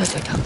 yo, yo, yo.